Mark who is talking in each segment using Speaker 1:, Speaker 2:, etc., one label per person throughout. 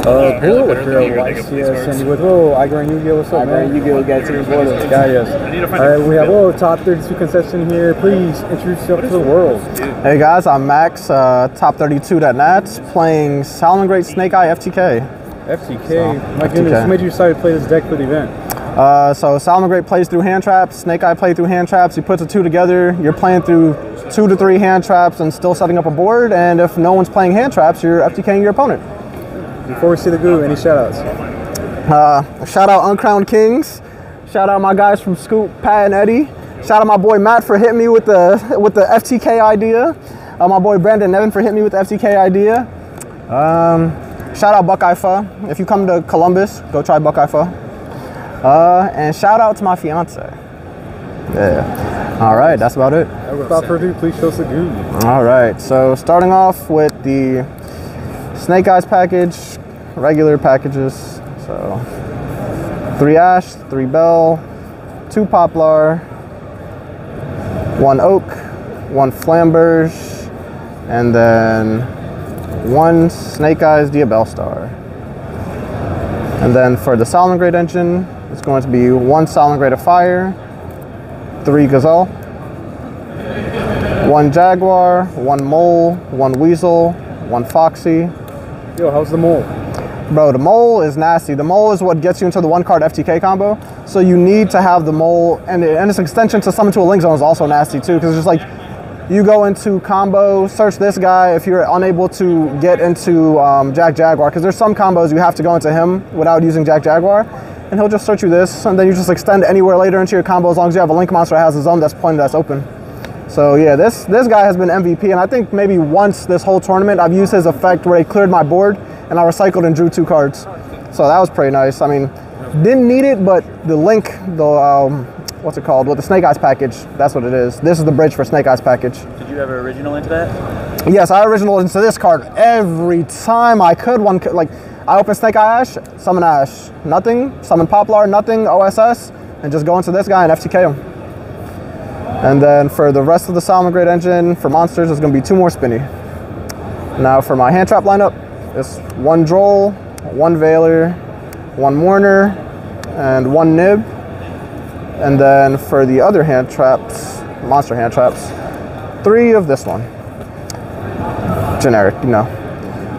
Speaker 1: Uh, cool with the YCS and with oh, Iger and Yu-Gi-Oh! What's up, man?
Speaker 2: Yu-Gi-Oh! got Team Bortle.
Speaker 1: Guy, yes. All right, we have oh, top 32 concession here. Please introduce yourself to the world.
Speaker 3: Hey guys, I'm Max, uh, top 32.nats, playing Salamangreat Snake Eye FTK.
Speaker 1: FTK.
Speaker 3: So,
Speaker 1: My
Speaker 3: FTK.
Speaker 1: goodness, what made you decide to play this deck for the event?
Speaker 3: Uh, so Salamangreat plays through hand traps, Snake Eye play through hand traps. You put the two together, you're playing through two to three hand traps and still setting up a board. And if no one's playing hand traps, you're FTKing your opponent.
Speaker 1: Before we see the goo, any shoutouts?
Speaker 3: Uh, shout out Uncrowned Kings. Shout out my guys from Scoop, Pat and Eddie. Shout out my boy Matt for hitting me with the with the FTK idea. Uh, my boy Brandon Nevin for hitting me with the FTK idea. Um, shout out Buckeye Pho. If you come to Columbus, go try Buckeye Pho. Uh, and shout out to my fiance. Yeah. All right, that's about it.
Speaker 1: Without further ado, please show us the goo.
Speaker 3: All right, so starting off with the Snake Eyes package, regular packages. So three Ash, three Bell, two Poplar, one Oak, one Flamberge, and then one Snake Eyes Diabell Star. And then for the Salamangreat engine, it's going to be one Salamangreat of Fire, three Gazelle, one Jaguar, one Mole, one Weasel, one Foxy.
Speaker 1: Yo, how's the mole?
Speaker 3: Bro, the Mole is nasty. The Mole is what gets you into the one card FTK combo. So you need to have the Mole, and, and its extension to summon to a Link Zone is also nasty too, because it's just like you go into combo, search this guy if you're unable to get into um, Jack Jaguar, because there's some combos you have to go into him without using Jack Jaguar, and he'll just search you this, and then you just extend anywhere later into your combo as long as you have a Link monster that has a zone that's pointed that's open. So yeah, this this guy has been MVP, and I think maybe once this whole tournament I've used his effect where he cleared my board and I recycled and drew two cards. So that was pretty nice. I mean, didn't need it, but the link, the um, what's it called, with the Snake Eyes package, that's what it is. This is the bridge for Snake Eyes package.
Speaker 2: Did you ever original into that?
Speaker 3: Yes, I original into this card every time I could. One could, like I open Snake Eye Ash, summon Ash, nothing, summon Poplar, nothing, OSS, and just go into this guy and FTK him. And then for the rest of the Salamangreat engine, for monsters, there's gonna be two more spinny. Now for my hand trap lineup, it's one Droll, one Veiler, one Mourner, and one Nib. And then for the other hand traps, monster hand traps, three of this one. Generic, you know.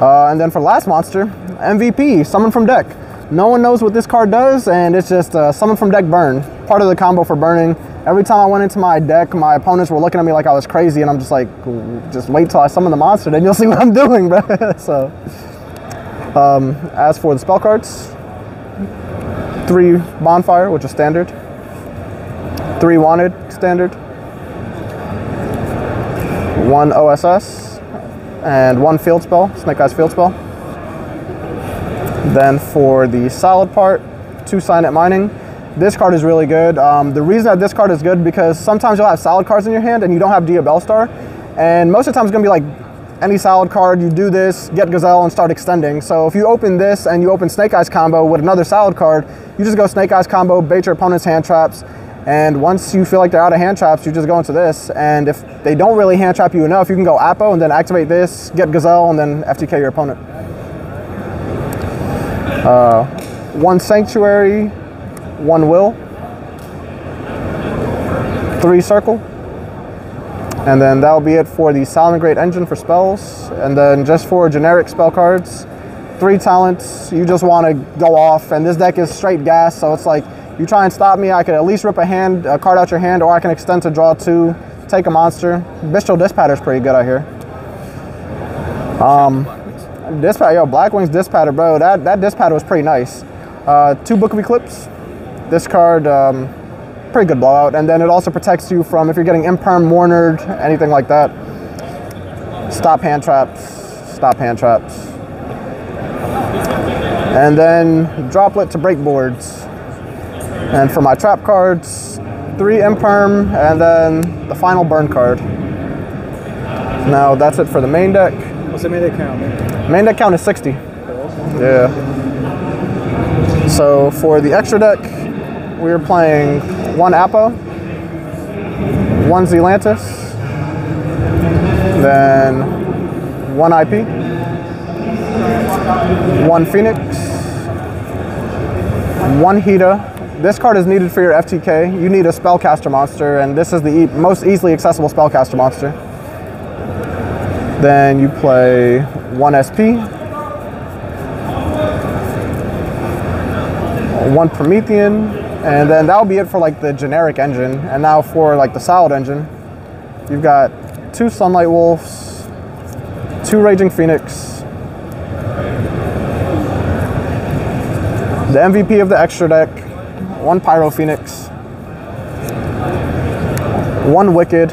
Speaker 3: Uh, and then for last monster, MVP, summon from deck. No one knows what this card does, and it's just uh, summon from deck burn. Part of the combo for burning. Every time I went into my deck, my opponents were looking at me like I was crazy, and I'm just like, just wait till I summon the monster, then you'll see what I'm doing, bro. so, um, as for the spell cards, three bonfire, which is standard. Three wanted, standard. One OSS, and one field spell, Snake Eyes field spell. Then for the solid part, two Signet Mining. This card is really good. Um, the reason that this card is good because sometimes you'll have solid cards in your hand and you don't have Diabell Star. And most of the time it's gonna be like any solid card, you do this, get Gazelle and start extending. So if you open this and you open Snake Eyes combo with another solid card, you just go Snake Eyes combo, bait your opponent's hand traps, and once you feel like they're out of hand traps, you just go into this. And if they don't really hand trap you enough, you can go Apo and then activate this, get Gazelle, and then FTK your opponent. Uh, one Sanctuary, one Will, three Circle, and then that'll be it for the Salamangreat engine for spells. And then just for generic spell cards, three talents. You just want to go off, and this deck is straight gas, so it's like you try and stop me, I could at least rip a hand, a card out your hand, or I can extend to draw two, take a monster. Bistro Dispatter's pretty good out here. Um, Dispatcher, yo, Blackwing's Dispatcher, bro. That that Dispatcher was pretty nice. Uh, two Book of Eclipse. This card, um, pretty good blowout, and then it also protects you from if you're getting imperm, mournered, anything like that. Stop hand traps. Stop hand traps. And then droplet to break boards. And for my trap cards, three imperm, and then the final burn card. Now that's it for the main deck.
Speaker 1: What's the main account, man?
Speaker 3: Main deck count is 60. Yeah. So for the extra deck, we're playing one Apo, one Zelantis, then one IP, one Phoenix, one Hida. This card is needed for your FTK. You need a Spellcaster monster, and this is the e most easily accessible Spellcaster monster. Then you play one SP, one Promethean, and then that'll be it for like the generic engine. And now for like the solid engine, you've got two Sunlight Wolves, two Raging Phoenix, the MVP of the extra deck, one Pyro Phoenix, one Wicked.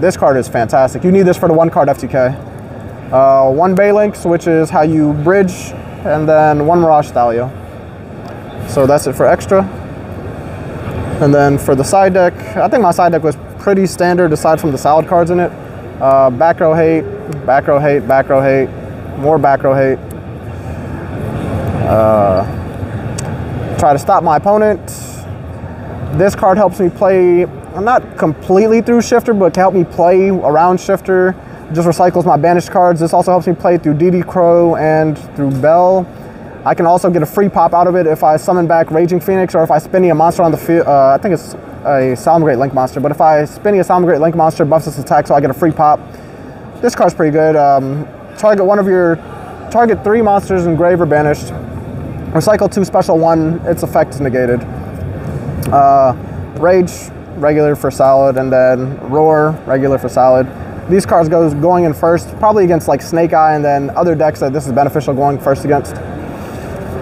Speaker 3: This card is fantastic. You need this for the one card FTK. Uh, one Balelynx, which is how you bridge, and then one Mirage Stallio. So that's it for extra. And then for the side deck, I think my side deck was pretty standard aside from the salad cards in it. Uh, back row hate, back row hate, back row hate, more back row hate. Uh, try to stop my opponent. This card helps me play, I'm not completely through Shifter, but can help me play around Shifter. Just recycles my banished cards. This also helps me play through DD Crow and through Bell. I can also get a free pop out of it if I summon back Raging Phoenix or if I spinny a monster on the field. Uh, I think it's a Salamangreat Link monster, but if I spinny a Salamangreat Link monster, buffs its attack, so I get a free pop. This card's pretty good. Um, target one of your, target three monsters in grave or banished. Recycle two special one, its effect is negated. Uh, Rage, regular for solid, and then Roar, regular for solid. These cards goes going in first, probably against like Snake Eye, and then other decks that this is beneficial going first against.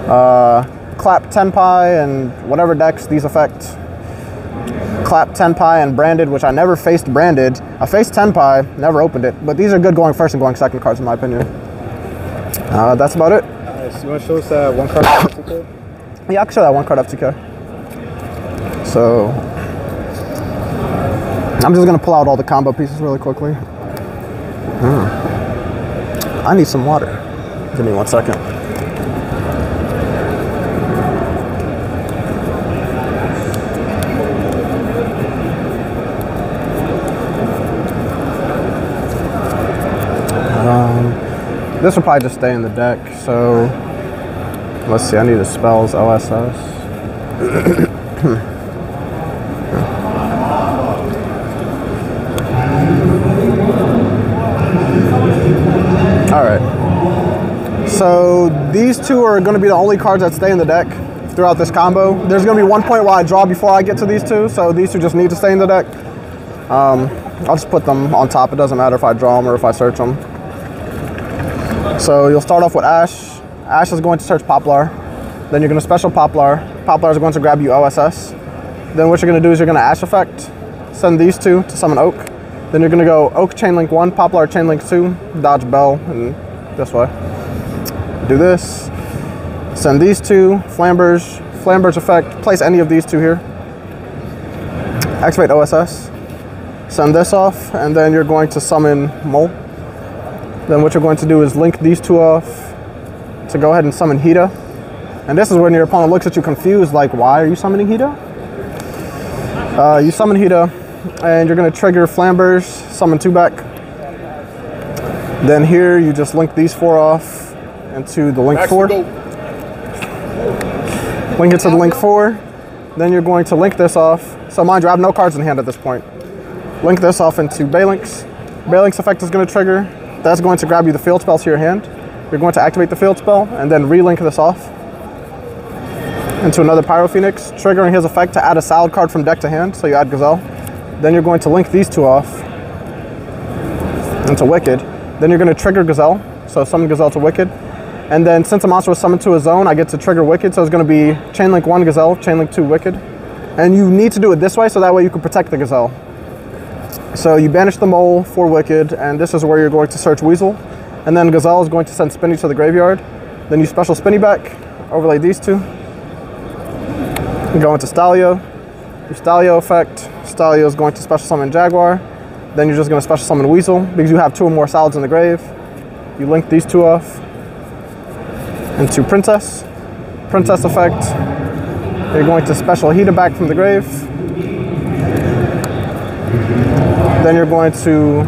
Speaker 3: Uh, clap Tenpai and whatever decks these affect. Clap Tenpai and Branded, which I never faced Branded. I faced Tenpai, never opened it, but these are good going first and going second cards in my opinion. Uh, that's about it.
Speaker 1: Nice. You want to show us that one card FTK?
Speaker 3: Yeah, I can show that one card FTK. So, I'm just gonna pull out all the combo pieces really quickly. Hmm. I need some water. Give me one second. This will probably just stay in the deck, so let's see, I need the spells OSS. All right. So these two are going to be the only cards that stay in the deck throughout this combo. There's going to be one point where I draw before I get to these two, so these two just need to stay in the deck. Um, I'll just put them on top. It doesn't matter if I draw them or if I search them. So you'll start off with Ash. Ash is going to search Poplar. Then you're going to special Poplar. Poplar is going to grab you OSS. Then what you're going to do is you're going to Ash effect. Send these two to summon Oak. Then you're going to go Oak Chainlink 1, Poplar Chainlink 2, dodge Bell, and this way. Do this. Send these two, Flamberge, Flamberge effect. Place any of these two here. Activate OSS. Send this off, and then you're going to summon Mole. Then what you're going to do is link these two off to go ahead and summon Hida. And this is when your opponent looks at you confused, like, why are you summoning Hida? Uh, you summon Hida, and you're gonna trigger Flamberge, summon two back. Then here, you just link these four off into the link four. Link it to the link four. Then you're going to link this off. So mind you, I have no cards in hand at this point. Link this off into Balelynx. Balelynx effect is gonna trigger. That's going to grab you the field spell to your hand. You're going to activate the field spell and then relink this off into another Pyro Phoenix, triggering his effect to add a salad card from deck to hand. So you add Gazelle. Then you're going to link these two off into Wicked. Then you're going to trigger Gazelle. So summon Gazelle to Wicked. And then since a monster was summoned to a zone, I get to trigger Wicked. So it's going to be Chainlink 1 Gazelle, Chainlink 2 Wicked. And you need to do it this way so that way you can protect the Gazelle. So you banish the mole for Wicked, and this is where you're going to search Weasel. And then Gazelle is going to send Spinny to the graveyard. Then you special Spinny back, overlay these two. You Go into Stallio. Your Stallio effect. Stallio is going to special summon Jaguar. Then you're just going to special summon Weasel because you have two or more salads in the grave. You link these two off into Princess. Princess effect. You're going to special Hida back from the grave. Then you're going to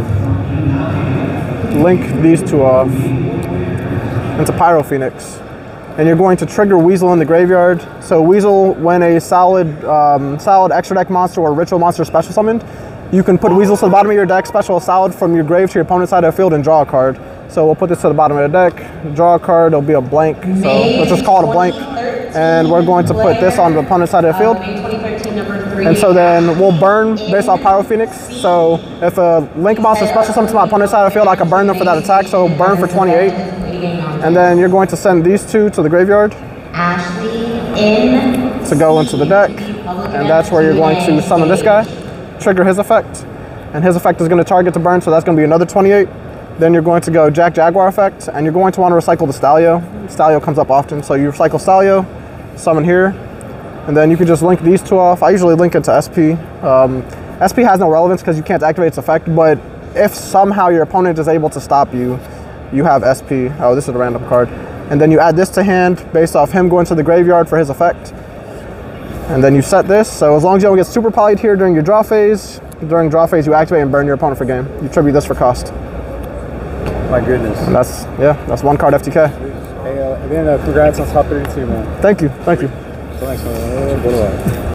Speaker 3: link these two off into Pyro Phoenix. And you're going to trigger Weasel in the graveyard. So Weasel, when a solid, um, solid extra deck monster or ritual monster special summoned, you can put Weasel to the bottom of your deck, special solid from your grave to your opponent's side of the field, and draw a card. So we'll put this to the bottom of the deck, draw a card, it'll be a blank. So let's just call it a blank. And we're going to put this on the opponent's side of the field. And so then we'll burn based off Pyro Phoenix. So if a Link monster special summons to my opponent's side of the field, I can burn them for that attack. So burn for 28. And then you're going to send these two to the graveyard
Speaker 4: Ashley in
Speaker 3: to go into the deck. And that's where you're going to summon this guy, trigger his effect. And his effect is going to target to burn, so that's going to be another 28. Then you're going to go Jack Jaguar effect, and you're going to want to recycle the Stallio. Stallio comes up often, so you recycle Stallio, summon here, and then you can just link these two off. I usually link it to SP. Um, SP has no relevance because you can't activate its effect, but if somehow your opponent is able to stop you, you have SP. Oh, this is a random card. And then you add this to hand based off him going to the graveyard for his effect. And then you set this, so as long as you don't get super polyed here during your draw phase, during draw phase you activate and burn your opponent for game. You tribute this for cost.
Speaker 1: My goodness.
Speaker 3: And that's, yeah, that's one card FTK.
Speaker 1: Again, uh, congrats on top 32, man.
Speaker 3: Thank you, thank you.
Speaker 1: Thanks, man.